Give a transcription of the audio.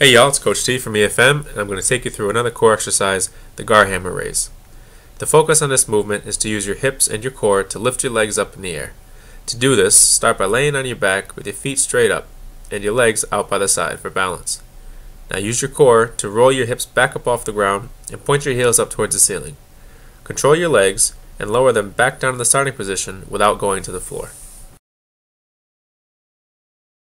Hey y'all, it's Coach T from EFM, and I'm going to take you through another core exercise, the Garhammer Raise. The focus on this movement is to use your hips and your core to lift your legs up in the air. To do this, start by laying on your back with your feet straight up and your legs out by the side for balance. Now use your core to roll your hips back up off the ground and point your heels up towards the ceiling. Control your legs and lower them back down to the starting position without going to the floor.